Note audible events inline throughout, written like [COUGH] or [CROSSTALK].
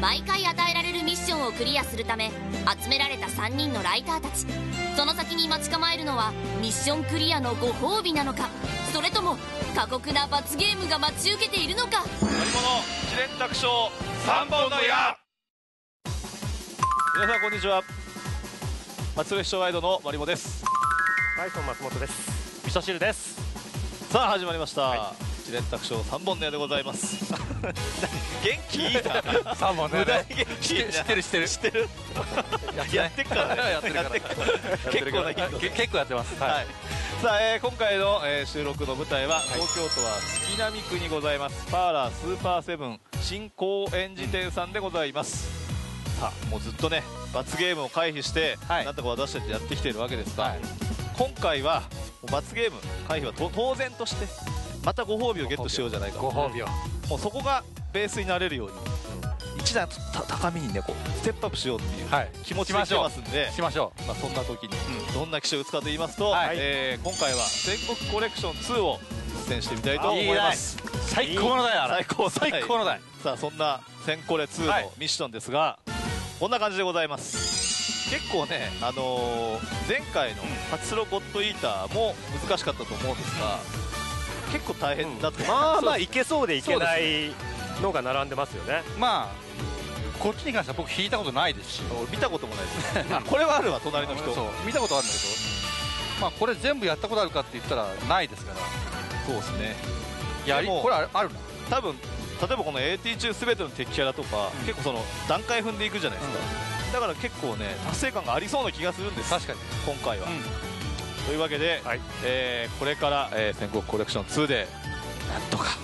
毎回与えられるミッションをクリアするため集められた3人のライターたち。その先に待ち構えるのはミッションクリアのご褒美なのかそれとも過酷な罰ゲームが待ち受けているのか。乗り物一連卓勝3本の矢。皆さんこんにちは。松浦市長ワイドのマリモです。バイソン松本です。味噌汁です。さあ始まりました、はい一連卓勝3本の矢でございます。[LAUGHS] 元気いいな？3本の矢ね。元気いいな。知ってる知ってる知ってる。やってっからね。[LAUGHS] やってるから。結構なヒント結構やってます。はい、はい。さあ、えー、今回の、えー、収録の舞台は、東京都は杉並区にございます。パーラースーパーセブン新高円寺店さんでございます。さあもうずっとね罰ゲームを回避して、はい、なんとか私たちやってきているわけですが、はい、今回は罰ゲーム回避は当然としてまたご褒美をゲットしようじゃないか。ご褒美を。もうそこがベースになれるように、うん、一段高みにねこうステップアップしようっていう気持ちで来てますんで、しましょう。まあ、そんな時に、どんな機種を打つかと言いますと、はい、えー、今回は戦国コレクション2を実践してみたいと思います。最高の台最高最高の台さあそんな戦コレ2のミッションですが、はい、こんな感じでございます。結構ね、あのー、前回のパチスロゴッドイーターも難しかったと思うんですが結構大変だった、うん、まあまあいけそうでいけないのが並んでますよね。まあこっちに関しては僕引いたことないですし。見たこともないですね。これはあるわ隣の人。見たことあるんだけど、まあこれ全部やったことあるかって言ったらないですから。そうですね。やりこれあるの？多分例えばこの AT 中すべての敵キャラとか、うん、結構その段階踏んでいくじゃないですか、うん、だから結構ね達成感がありそうな気がするんです。確かに。今回は、うんというわけで、はい、えー、これから、えー、戦国コレクション2でなんとか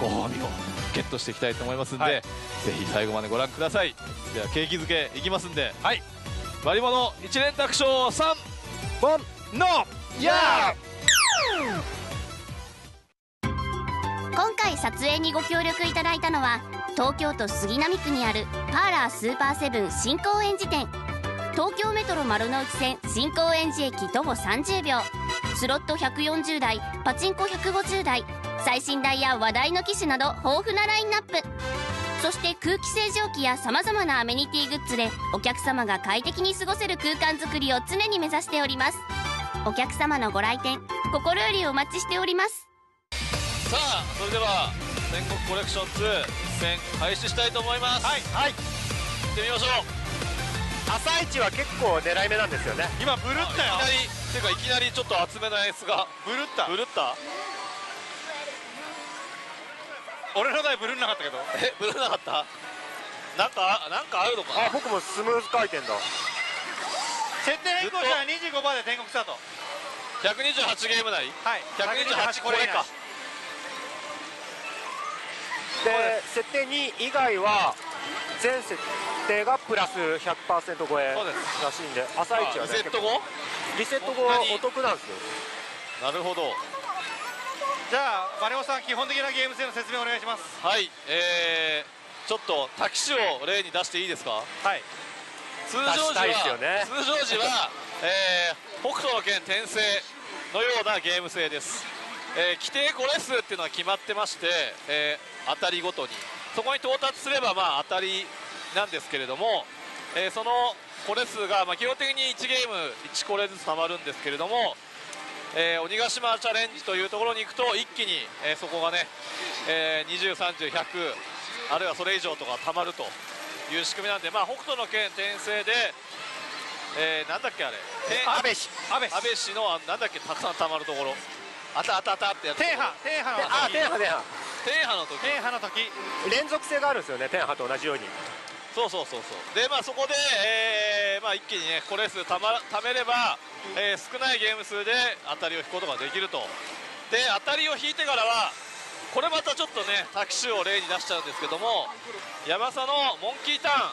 ご褒美をゲットしていきたいと思いますんで、はい、ぜひ最後までご覧ください。では景気づけいきますんではい。割り物一連卓勝3本のや今回撮影にご協力いただいたのは東京都杉並区にあるパーラースーパーセブン新高円寺店東京メトロ丸の内線新高円寺駅徒歩30秒。スロット140台パチンコ150台最新台や話題の機種など豊富なラインナップ。そして空気清浄機やさまざまなアメニティグッズでお客様が快適に過ごせる空間づくりを常に目指しております。お客様のご来店心よりお待ちしております。さあそれでは全国コレクション2戦開始したいと思います。はいはい。行ってみましょう朝一は結構狙い目なんですよね。今ブルったよ。いきなりてかいきなりちょっと厚めなエースが。ブルった？ブルった？俺の台ブルなかったけど。えブルなかった？なんかなんかあるのかあ僕もスムーズ回転だ。設定変更したら25番で天国スタート。128ゲーム内はい。128これか。で設定2以外は全設定がプラス100%超えらしいんで朝一はねリセット後リセット後はお得なんですよなるほどじゃあマネオさん基本的なゲーム性の説明お願いしますはいえー、ちょっとタキシを例に出していいですかはい通常時は、ね、通常時は、えー、北斗の拳転生のようなゲーム性ですえー、規定個レ数っていうのは決まってまして、えー、当たりごとにそこに到達すればまあ当たりなんですけれども、えー、そのコレ数が、まあ、基本的に1ゲーム1コレずつたまるんですけれども、えー、鬼ヶ島チャレンジというところに行くと一気に、えー、そこがね、えー、20、30、100あるいはそれ以上とかたまるという仕組みなんで、まあ、北斗の拳転生で、えー、なんだっけあれ？安倍氏。安倍氏。のなんだっけたくさんたまるところ。あたあたあたってやつ。天波天波天波天波天波の時。天波の時。連続性があるんですよね天波と同じように。そうそうそうそう。でまあそこで、えーまあ、一気にねコレ数たまためれば、えー、少ないゲーム数で当たりを引くことができると。で当たりを引いてからはこれまたちょっとねタキシュを例に出しちゃうんですけども山佐のモンキータ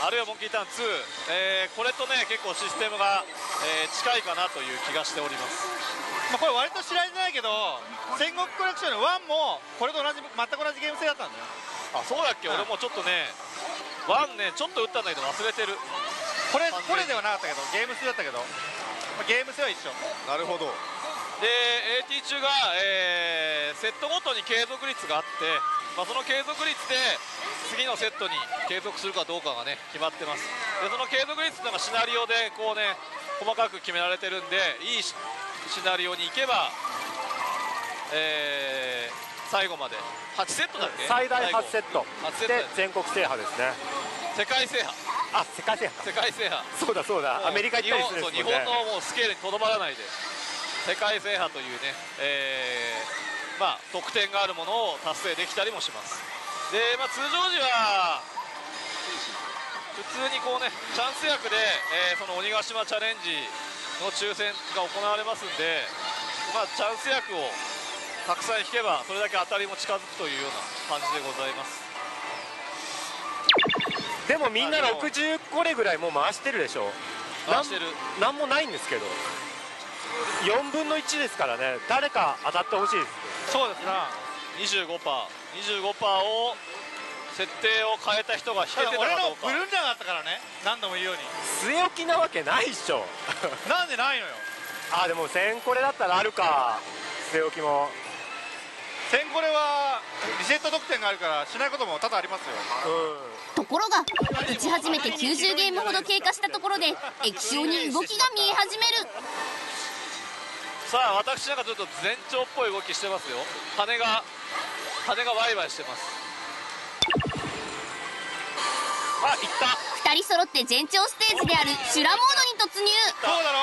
ーンあるいはモンキーターン2、えー、これとね結構システムが、えー、近いかなという気がしておりますまあ、これ割と知られてないけど戦国コレクションの1もこれと同じ全く同じゲーム性だったんだよ。あそうだっけ、俺もちょっとねワンねちょっと打ったんだけど忘れてる。これこれではなかったけどゲーム数だったけど、まあ、ゲーム数は一緒。なるほど。で AT 中が、えー、セットごとに継続率があって、まあ、その継続率で、次のセットに継続するかどうかがね決まってます。でその継続率というのがシナリオでこうね細かく決められてるんでいいシナリオに行けば、えー、最後まで。8セットだっけ？最大8セット。8セットで全国制覇ですね。世界制覇。あ世界制覇世界制覇。そうだそうだ。アメリカ行ったりするんです日本のもうスケールにとどまらないで。世界制覇というね、えー、まあ得点があるものを達成できたりもします。で、まあ、通常時は普通にこうねチャンス役で、えー、その鬼ヶ島チャレンジの抽選が行われますんで、まあ、チャンス役をたくさん引けばそれだけ当たりも近づくというような感じでございます。でもみんな60個れぐらいもう回してるでしょ。回してる。何もないんですけど。4分の1ですからね。誰か当たってほしいです。そうですな。25%25% を設定を変えた人が引けてたか俺どうか。のブルンジャーがあったからね。何度も言うように。据え置きなわけないっしょ。なんでないのよ。あでも1000これだったらあるか。据え置きも。1000これはリセット得点があるからしないことも多々ありますよ。うん。ところが打ち始めて90ゲームほど経過したところで液晶に動きが見え始める。さあ私なんかちょっと前兆っぽい動きしてますよ。羽が羽がワイワイしてます2人揃って全長ステージである修羅モードに突入。そうだろ？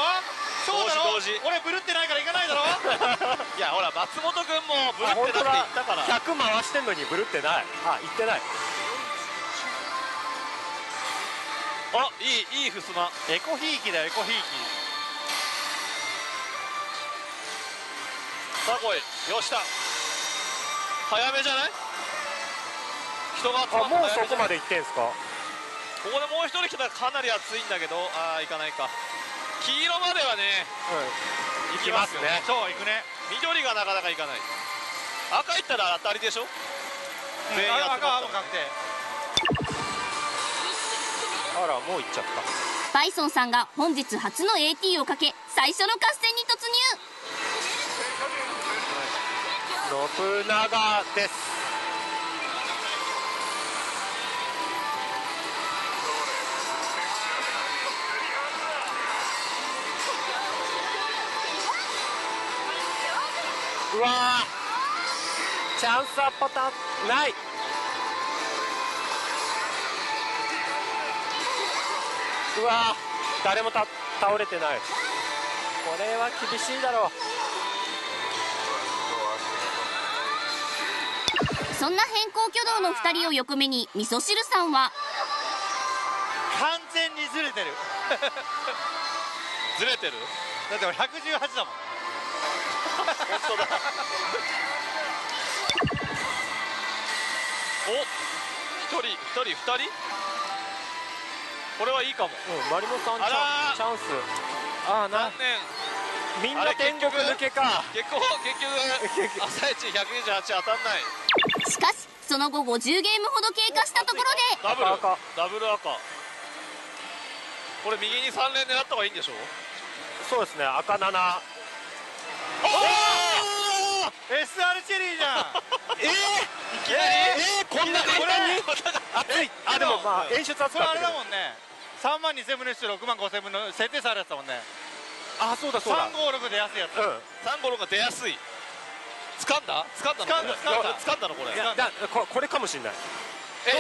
そうだろ？同時同時。俺ブルってないから行かないだろ？[LAUGHS] いやほら松本君もブルってなって言だったから100回してんのにブルってない。あ行ってない。あいいいいふすまエコひいきだよエコひいきさあ来い。よした早めじゃない？人が集まあってもうそこまでで行ってんすか？ここでもう一人来たらかなり暑いんだけどああ行かないか。黄色まではねうん。行きますよね。そう行くね。緑がなかなか行かない。赤行ったら当たりでしょ？全員集まっあらもう行っちゃった。バイソンさんが本日初の AT をかけ最初の合戦に突入。信長ですうわー。チャンスアッパタない。うわー。誰もた倒れてない。これは厳しいだろう。そんな変更挙動の2人を横目に味噌汁さんは？完全にずれてる。[LAUGHS] ずれてる？だって俺118だもん。本当だ。お一人一人二人？これはいいかも。うん、マリモさんチャンチャンス。ああな。残念。みんな天国抜けか。結構結局朝一128当たんない。しかしその後50ゲームほど経過したところで。ダブル。赤。赤ダブル赤。これ右に3連狙った方がいいんでしょそうですね赤7お SR チェリーじゃん。[LAUGHS] えー、いきなり？えー、こんな簡単に？熱い。あでもまあ演出はそれあれだんもんね。3万2000分の1と6万5000分の設定されてたもんね。あそうだそうだ。356で安いやつ。うん。356が出やすい。掴んだ？掴んだの？掴んだ掴んだ。掴んだのこれ。いやだここれかもしんない。え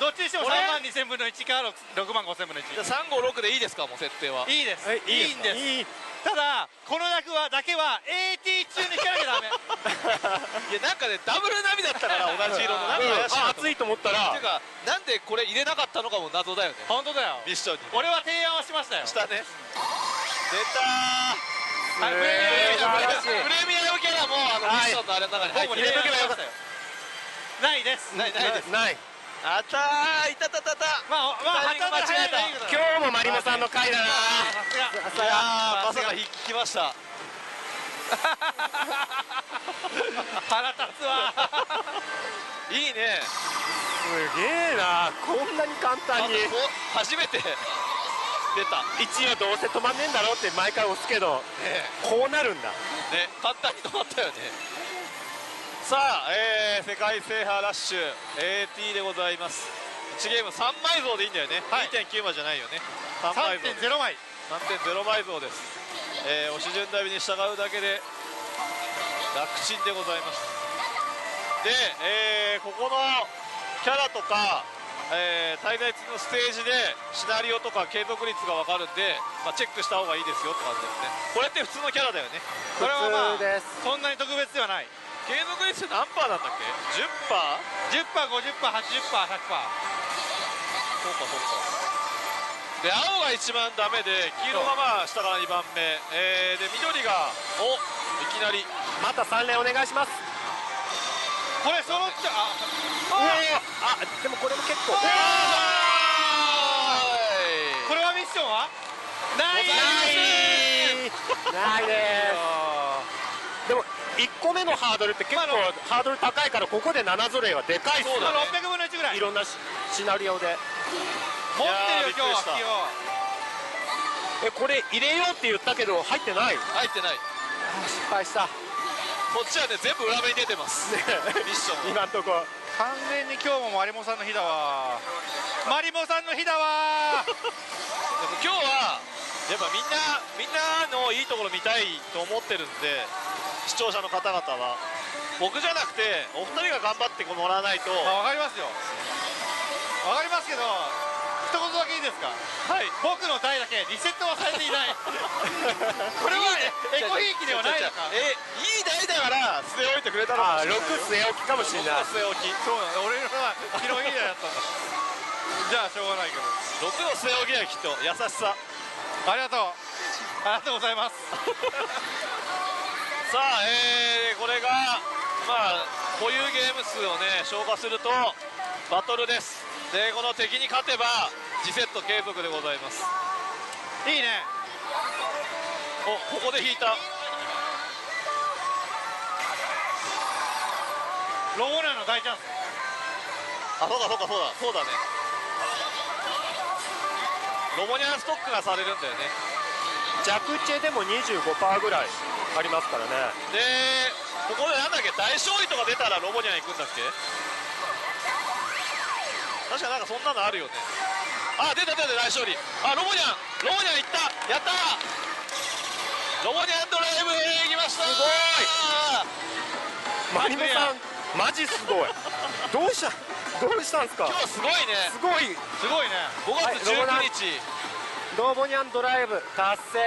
どっちにしてもこれ？3万2000分の1か6万5000分の1じゃあ356でいいですか？もう設定は。いいです。えいいんです。いい。ただこの役はだけは AT 中に引かなきゃダメ。[LAUGHS] いやなんかねダブル波だったから同じ色のな。熱いと思ったら。っていうかなんでこれ入れなかったのかも謎だよね。本当だよ。ミッションに俺は提案はしましたよ。したね。出たはいプレミアムプレミアムキャラもあのミッションのあれの中に入れとけばよ。かったよ。ないです。ないないです。ないあったーいたたたた。まあまあ間違えた。今日もマリモさんの回だな。さすが。いやーまさか引きました腹立つわ。いいね。すげえな。こんなに簡単に。初めて。出た。1はどうせ止まんねえんだろうって毎回押すけどね。こうなるんだ。ね簡単に止まったよね。さあ、えー、世界制覇ラッシュ。AT でございます。1ゲーム3枚像でいいんだよね、はい、2.9枚じゃないよね。3枚像3.0枚3.0枚像です、えー、押し順ダビに従うだけで楽ちんでございます。で、えー、ここのキャラとか、えー、滞在中のステージでシナリオとか継続率が分かるんで、まあ、チェックした方がいいですよって感じですね。これって普通のキャラだよね。これはまあそんなに特別ではない。継続率って何パーなんだっけ？10%?10% パー？10%50% パー80%パー100%パー。そうかそうかで青が一番ダメで黄色がまあ下から2番目、えー、で緑がおいきなり。また3連お願いします。これ揃っちゃああでもこれも結構。これはミッションは？ない。ない。です。でも1個目のハードルって結構ハードル高いからここで7ぞれはでかいっすよ、ね、600分の1ぐらい。いろんなシナリオで持ってるよ今日はえこれ入れようって言ったけど入ってない？入ってない。失敗した。こっちはね全部裏目に出てます、ね、ミッション今んとこ。完全に今日もマリモさんの日だわ。マリモさんの日だわ。でも今日はやっぱみんなみんなのいいところ見たいと思ってるんで視聴者の方々は。僕じゃなくてお二人が頑張ってもらわないと。分かりますよ。分かりますけど一言だけいいですか？はい。僕の台だけ。リセットはされていない。[LAUGHS] これはエコひいきではないのか。えいい台だから据え置いてくれたのかもしれない6据え置きかもしれない。据え置き。そうなの俺のは昨日いい台だった。ん [LAUGHS] だじゃあしょうがないけど。6の据え置きはきっと。優しさ。ありがとう。ありがとうございます。[LAUGHS] さあえー、これがまあ保有ゲーム数をね消化するとバトルです。でこの敵に勝てば次セット継続でございます。いいね。おここで引いた。ロボナの大チャンス。あそうだそうかそうだそうだね。ロボニャンストックがされるんだよね。弱チェでも25%ぐらいありますからね。でここでなんだっけ大勝利とか出たらロボニャン行くんだっけ？確かなんかそんなのあるよねあ出た出た大勝利。あロボニャンロボニャンいった。やったロボニャンドライブへ行きましたすごい。マリモさんマジすごい。どうしたどうしたんですか？今日すごいね。すごい。すごいね。5月19日、ロボニャンドライブ達成。[LAUGHS]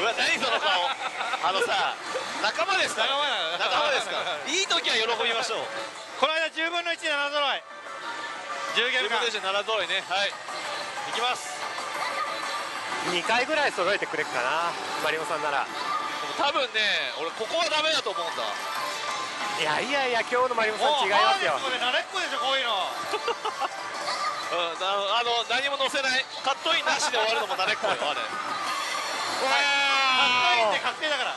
うわ何その顔。あのさ仲間ですか？仲間ですか？[LAUGHS] いい時は喜びましょう10分の1で7揃い。10ゲーム10分の1で7揃いね。はい。いきます。2回ぐらい揃えてくれっかなマリオさんなら。多分ね俺ここはダメだと思うんだ。いやいやいや今日のマリオさん違いますよ。これ慣れっこでしょこういうの。[LAUGHS] うん、あの何も載せない。カットインなしで終わるのも慣れっこよあれカットインで確定だから。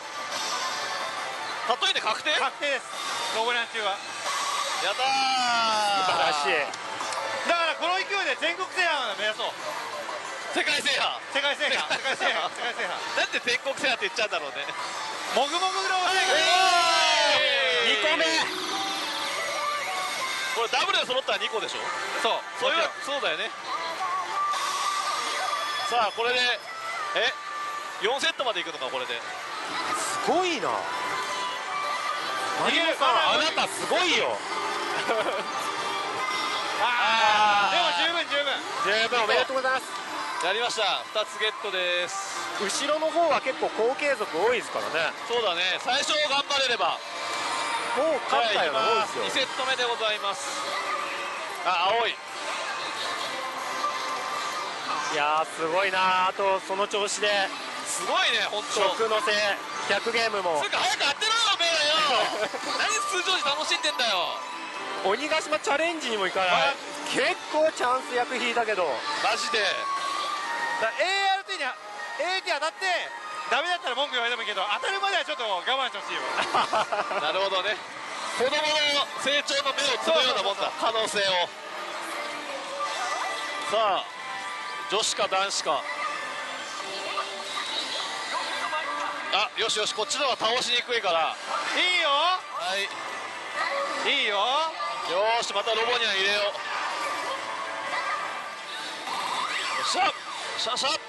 カットインで確定？確定です。ロボラン中はやったー。素晴らしいだからこの勢いで全国制覇を目指そう。世界制覇。世界制覇。世界制覇。世界制覇なんで全国制覇って言っちゃうんだろうね。もぐもぐグローバル2個目。これダブルで揃ったら2個でしょ？そう。それはそうだよね。さあこれでえ？4セットまでいくのかこれで。すごいな。マリオさんあなたすごいよああでも十分十分。十分。おめでとうございます。やりました。2つゲットです。後ろの方は結構後継続多いですからね。そうだね。最初頑張れれば。もう勝ったようなもんですよ。2セット目でございます。あ青い。いやすごいな。あとその調子で。すごいね本当。食のせ100ゲームも。つうか早くやってろよメーラよ。[LAUGHS] 何通常時楽しんでんだよ鬼ヶ島チャレンジにも行かない、結構チャンス役引いたけど。マジで。だ ART に AT 当たってダメだったら文句言われてもいいけど当たるまではちょっと我慢してほしいよ [LAUGHS] なるほどね。子供の成長の目をつむようなもんだ。可能性を。さあ女子か男子か。あよしよしこっちの方が倒しにくいから。いいよ。はい。いいよよーしまたロボニャン入れよう。よっしゃよっしゃあ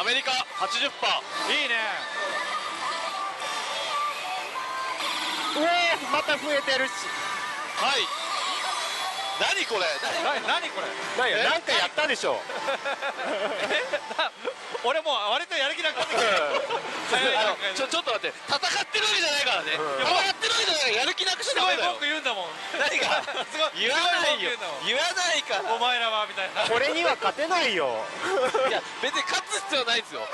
アメリカ80%いいね。うえまた増えてるし。はい。何これ？何これ？何やなんかやったでしょ。[LAUGHS] 俺もう割とやる気なくなってきたちょちょっと待って。戦ってるわけじゃないからね、戦ってるわけじゃないからやる気なくしすごいちゃダメだよ。文句言うんだもん。何が？すごい。言わないよ。言わないから。お前らはみたいな。これには勝てないよ。いや別に勝つ必要はないですよ。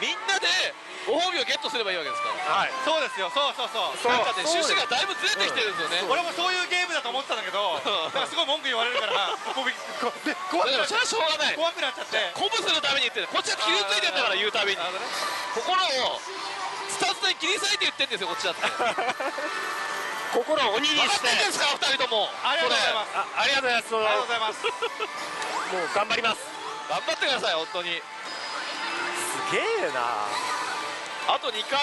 みんなでご褒美をゲットすればいいわけですから。はい。そうですよ。そうそうそう。そうなんかねそう趣旨がだいぶずれてきてるんですよね、俺もそういうゲームだと思ってたんだけど [LAUGHS] なんかすごい文句言われるからもうびこで怖くなっちゃでもそれはしょうがない。怖くなっちゃって。鼓舞するために言ってる。こっちは傷ついてんだから言うたびに。心をスタスタに切り裂いて言ってんですよこっちだって。[LAUGHS] 心を鬼に分かっしててんですか二人とも。ありがとうございます。あありがとうございます。そのありがとうございます。もう頑張ります。頑張ってください本当に。すげえな。あと2回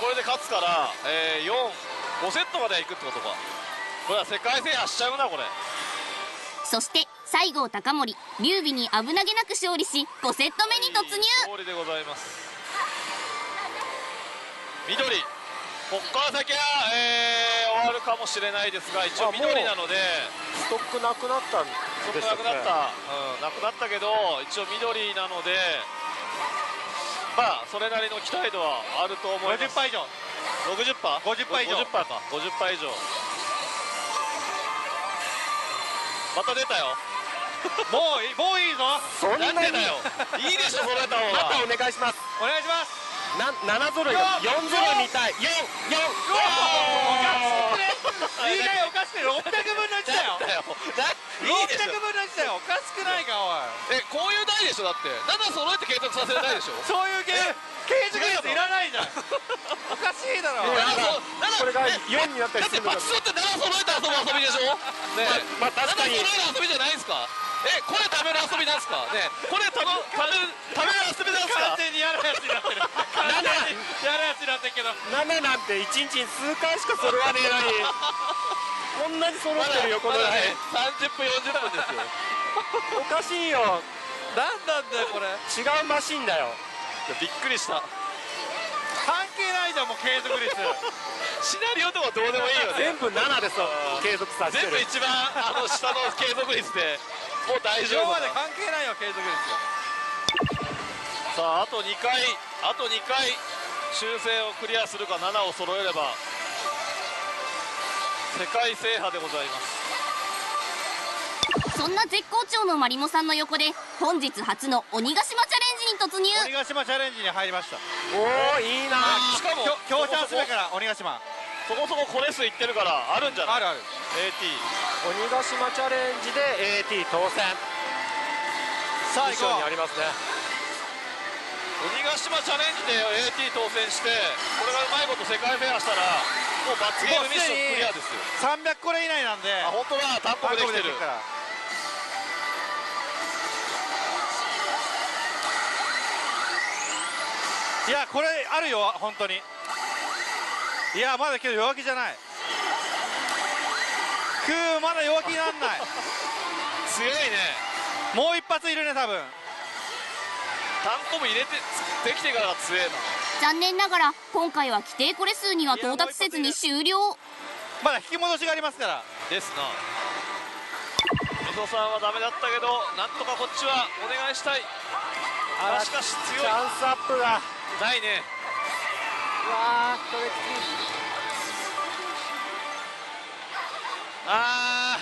これで勝つから、えー、45セットまではいくってことかこれは世界制覇しちゃうなこれ。そして西郷隆盛劉備に危なげなく勝利し5セット目に突入。勝利でございます。緑。こっから先は、えー終わるかもしれないですが一応緑なのでストックなくなったんでそこなくなった、うん、なくなったけど一応緑なのでまあそれなりの期待度はあると思います。50%以上。60%? 50%以上。50%か。50%以上また出たよ。[LAUGHS] もういいもういいぞ。そんなに？いいでしょ揃えた方またがお願いします。お願いします。な7揃いが4揃い見たい。4 4いいねおかしくない600分の1だよ。だよ。ないいでし600ょ分の1だよ。おかしくないかおい。えこういう台でしょだって。7揃えて継続させる台でしょ。そういうゲーム継続率いらないじゃん。おかしいだろ。いや7そ7これがえ4になったりだってするのかパチスロって7揃えて遊ぶ遊びでしょ？ねえ。まあ確かに。7揃える遊びじゃないですか？えこれ食べる遊びなんですか？ねえ。これ食べ食べる食べる遊びなんです完か全に嫌なやつになってる。完全に嫌なやつになってる。けど7なんて1日に数回しか揃わねえのに。こんなに揃ってるよこのまだ台ね30分40分ですよ。おかしいよ。何なんだよこれ。違うマシンだよ。びっくりしたないじゃんもう継続率。シナリオとかどうでもいいよね。全部7でそう継続させて全部る一番あの下の継続率でもう大丈夫。今まで関係ないよ継続率。さああと2回あと2回修正をクリアするか7を揃えれば世界制覇でございます。そんな絶好調のマリモさんの横で本日初の鬼ヶ島チャレンジに突入。鬼ヶ島チャレンジに入りました。おおいいな。しかも今日今日チャンスそこ目から鬼ヶ島。そこそこコレ数いってるからあるんじゃない？あるある。AT 鬼ヶ島チャレンジで AT 当選。さあミッションにありますね。鬼ヶ島チャレンジで AT 当選してこれがうまいこと世界フェアしたらもう罰ゲームミッションクリアですよ。300個れ以内なんで。あ本当だ。タンポポできてるからいやこれあるよ本当に。いやまだけど弱気じゃない。クーまだ弱気になんない。強いね。もう一発いるね多分。タンポポ入れてできてからが強えな残念ながら今回は規定コレ数には到達せずに終了。まだ引き戻しがありますから。ですな。みそさんはダメだったけどなんとかこっちはお願いしたい。あしかしチ強い。ャンスアップがないね。うわーこれきあ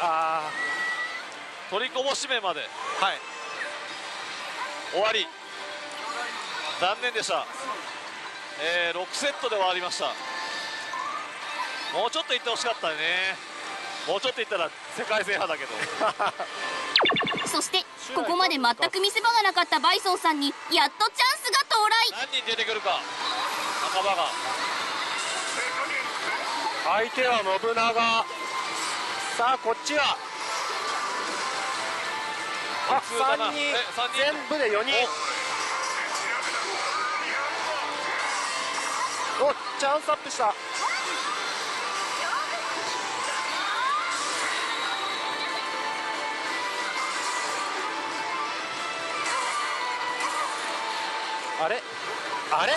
あー。取りこぼし目まではい終わり残念でした、えー。6セットで終わりましたもうちょっといってほしかったねもうちょっといったら世界制覇だけど。[LAUGHS] そしてここまで全く見せ場がなかったバイソンさんにやっとチャンスが到来。何人出てくるか。仲間が。相手は信長。さあこっちは。あ普通だな。3人。え三人。全部で4人。おチャンスアップしたあれ？あれ？え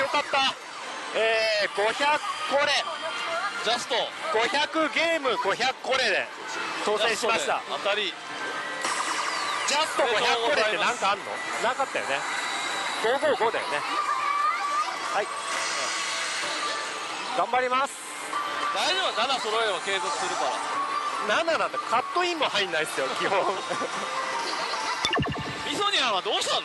ー、よかった。えー、500これ。ジャスト。500ゲーム500これで当選しました。当たり。ジャスト500これって何かあんの？なかったよね。555だよね。はい。頑張ります。大丈夫？7揃えれば継続するから。7なんてカットインも入んないですよ基本。ミソニアンはどうしたの？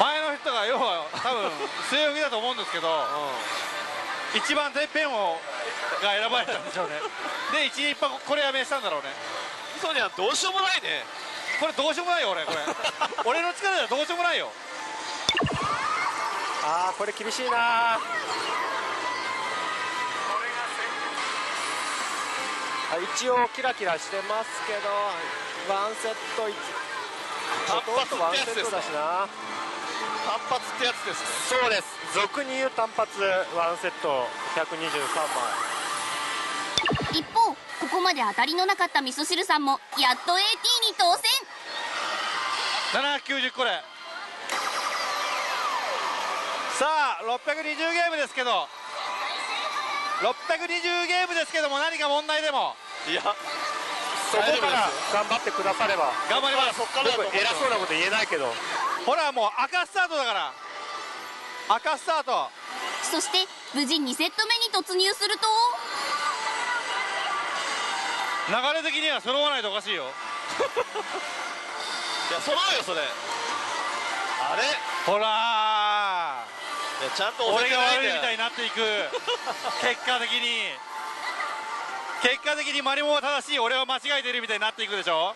前の人が要は多分据え置きだと思うんですけど一番てっぺんをが選ばれたんでしょうね。[LAUGHS] で一日一泊これやめしたんだろうね。ミソニアンどうしようもないね。これどうしようもないよ俺これ。[LAUGHS] 俺の力ではどうしようもないよ。ああこれ厳しいなあ一応キラキラしてますけどワンセット1単発ワンってやつですか？セットだしな単発ってやつですねそうです。俗に言う単発ワンセット123枚一方ここまで当たりのなかった味噌汁さんもやっと AT に当選。790これさあ620ゲームですけど。620ゲームですけども何か問題でも。いやそこから。頑張ってくだされば。頑張ります。そっから偉そうなこと言えないけどほらもう赤スタートだから。赤スタート。そして無事2セット目に突入すると。流れ的には揃わないとおかしいよ。いや揃うよそれ。あれ？いほらやちゃんと俺が悪いみたいになっていく。[LAUGHS] 結果的に。結果的にマリモは正しい。俺は間違えてるみたいになっていくでしょ。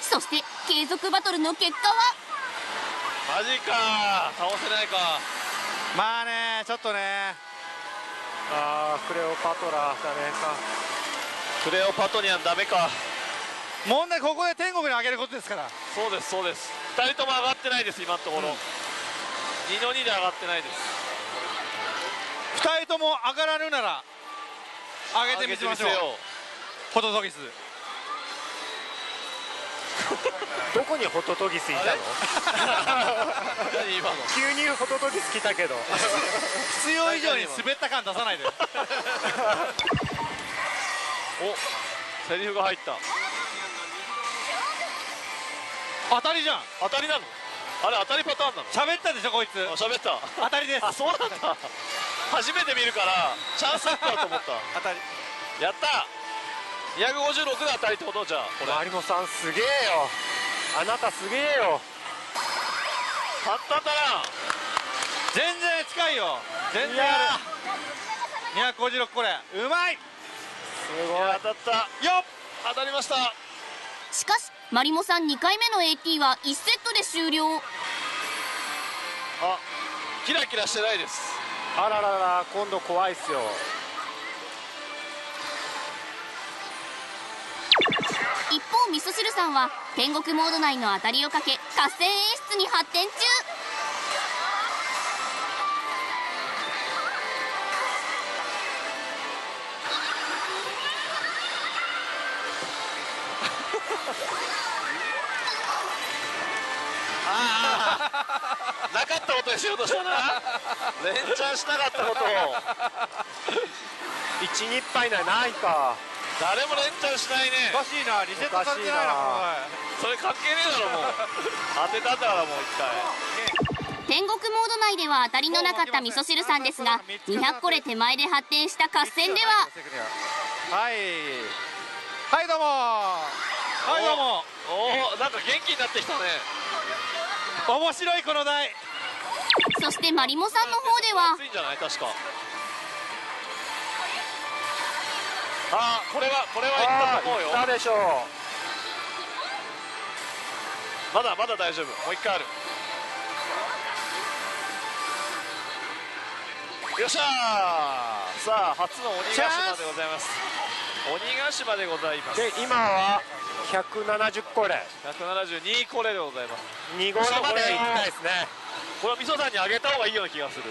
そして継続バトルの結果は？マジか。倒せないか。まあねちょっとね。ああクレオパトラだねか。クレオパトニアンダメか。問題ここで天国に上げることですから。そうですそうです。2人とも上がってないです今のところ、2の2で上がってないです。2人とも上がらるなら上げてみせましょう。上げてみせよホトトギスどこにホトトギスいたの？急にホトトギス来たけど。必要以上に滑った感出さないで。おセリフが入った。当たりじゃん。当たりなの？あれ当たりパターンなの？喋ったでしょこいつ。あ喋った。当たりです。あそうなんだ。初めて見るからチャンスあったと思った。当たり。やった256で当たりってことじゃあこれ。マリモさんすげえよ。あなたすげえよ。簡単だな全然近いよ。全然ある。256これ。うまい。すごい。当たった。よっ。当たりました。しかしマリモさん2回目の AT は1セットで終了。あキラキラしてないです。あららら今度怖いっすよ味噌汁さんは天国モード内の当たりをかけ合戦演出に発展中。なかったことにしようとしたな連チャンしなかったことを一日杯ならないか誰も連チャンしないね。おかしいなリセットされてないなおそれ関係ねえだろもう。当てたんだからもう一回。天国モード内では当たりのなかった味噌汁さんですが200個で手前で発展した合戦では。はい。はいどうも。はいどうも。おおなんか元気になってきたね。面白いこの台そしてマリモさんの方ではあーこれはこれはいったと思うよ。いったでしょまだまだ大丈夫。もう一回ある。よっしゃー。さあ初の鬼ヶ島でございます。鬼ヶ島でございます。で今は170個レ172個レでございます。2号まで行きたいですね。これはみそさんにあげた方がいいような気がする。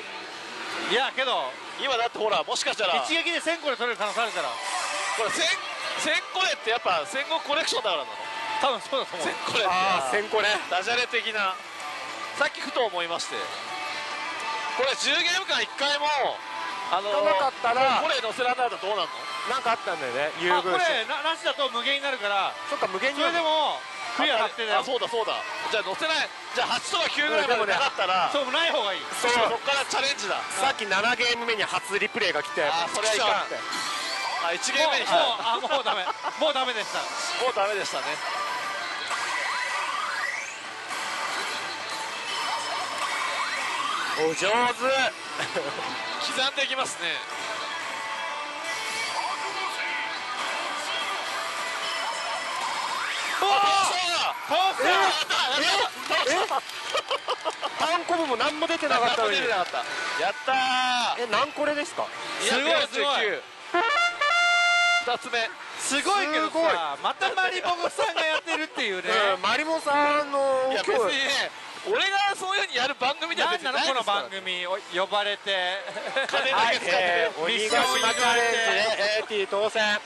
いやけど今だってほらもしかしたら。一撃で1000個で取れる可能性あるからこれ 1000, 1000個レってやっぱ戦国コレクションだからなの？多分そうだと思う。1000個レああ1000個レダジャレ的な。さっきふと思いまして。これ10ゲーム間1回もあの引かなかったらこれ乗せられないとどうなんの？なんかあったんだよね優あこ遇しれななしだと無限になるから。そっか無限そに。はれでもクリアなってたよあそうだそうだ。じゃあ乗せない。じゃあ8とか9ぐらいまでなかったら、そうない方がいい。そうそこからチャレンジだ。さっき7ゲーム目に初リプレイが来てあそれはいかんあ1ゲーム目に来た。もうあもうダメ。もうダメでした。もうダメでしたね。お上手。刻んでいきますね。倒す。え単コブも何も出てなかったやったえ何これですか？ーすごい。すごい2つ目。すごいけどさまたマリボグさんがやってるっていうね。うんマリモさんのいや別今日にね俺がそういうふうにやる番組では何ないですから。番組を呼ばれて。金だはいけ使って、えー、鬼ヶ島チャレンジで AT 当選。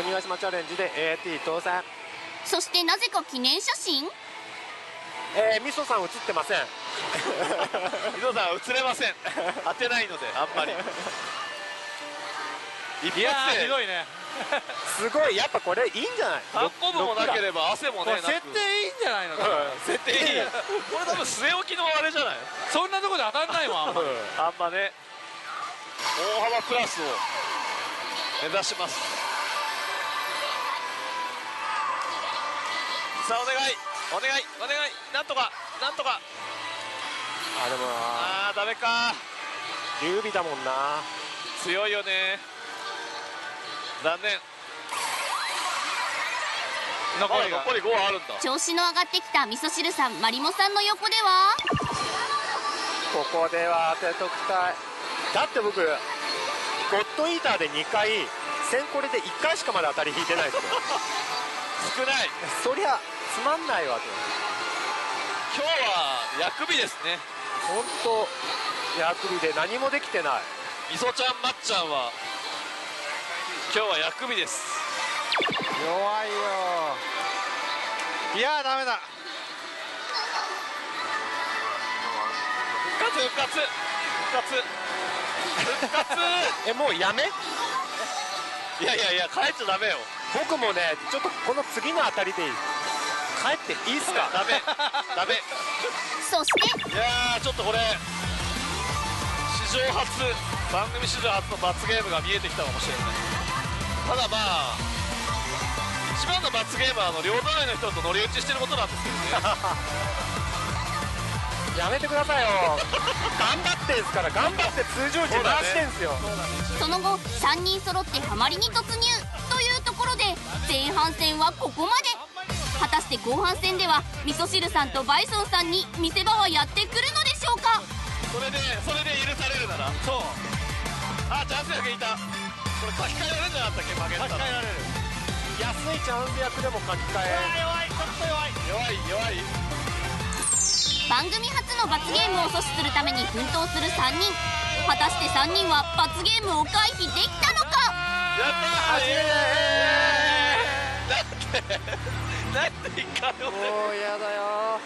鬼ヶ島チャレンジで AT 当選。そしてなぜか記念写真？えー、みそさん映ってません。伊藤さん映れません。当てないのであんまり。一いや発でーひどいね。すごいやっぱこれいいんじゃない？単行部もなければ汗もこれねなく。設定いいんじゃないの？[LAUGHS] 設定いいこれ多分据え置きのあれじゃない？そんなとこで当たんないもんあんま。り [LAUGHS] あんまね。大幅クラスを目指します。さあお願い。お願い。お願い。なんとか。なんとか。あでもな。あーダメか。劉備だもんな。強いよね残念。残りが。残り5はあるんだ。調子の上がってきた味噌汁さんマリモさんの横では？ここでは当てときたい。だって僕ゴッドイーターで2回1000コレで1回しかまだ当たり引いてないですよ。[LAUGHS] 少ない。そりゃつまんないわと。今日は薬味ですね。本当薬味で何もできてない。みそちゃんまっちゃんは今日は薬味です。弱いよ。いやーダメだ。復活復活。復活。復活。[LAUGHS] えもうやめ？いやいやいや帰っちゃダメよ。僕もねちょっとこの次の当たりでいい。帰っていいっすか？ダメ。ダメ。そして？いやーちょっとこれ史上初番組史上初の罰ゲームが見えてきたかもしれないただまあ一番の罰ゲームはあの両隣の人と乗り打ちしてることなんですけどね。[LAUGHS] やめてくださいよ。[LAUGHS] 頑張ってんすから頑張って通常時回してんすよ。その後3人揃ってハマりに突入というところで前半戦はここまで。果たして後半戦では味噌汁さんとバイソンさんに見せ場はやってくるのでしょうか？それでそれで許されるなら。そう。あチャンス役いたこれ書き換えられるんじゃなかったっけ負けたら書き換えられる。安いチャンス役でも書き換え。弱いちょっと弱い。弱い弱い番組初の罰ゲームを阻止するために奮闘する3人。果たして3人は罰ゲームを回避できたのか？やったー。えー、[LAUGHS] なんでなんで一回ももうやだよ